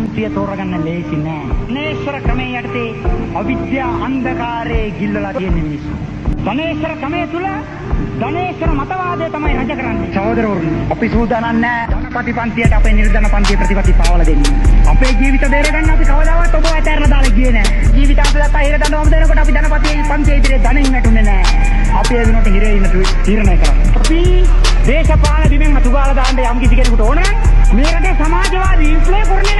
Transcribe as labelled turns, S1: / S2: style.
S1: පන්තිය තෝරගන්න ලේසි නෑ. ධනේශ්වර ක්‍රමයේ යටතේ අවිද්‍යා අන්ධකාරයේ ගිල්ලලා තියෙන මිනිස්සු. ධනේශ්වර ක්‍රමය තුල ධනේශ්වර මතවාදය තමයි රජ කරන්නේ. සහෝදරවරුනි, අපි සූදානම් නෑ ධනපති පන්තියට අපේ නිර්ධන පන්තිය ප්‍රතිපත්ති පාවල දෙන්න. අපේ ජීවිත බේරගන්න අපි කවදාවත් ඔබ ඇතැරලා දාලා ගියේ නෑ. ජීවිත අපලත් අහිර දඬුවම් දෙනකොට අපි ධනපති පන්තිය ඉදිරියේ ධනෙන් වැටුනේ නෑ. අපි ඒ වෙනුවට හිරේ ඉන්න තීරණය කරා. අපි දේශපාලන බිමෙන් අතුගාලා දාන්න යම් කිසි කෙනෙකුට ඕන නම් මේ රටේ සමාජවාදී විප්ලවය කරන්නේ නැයි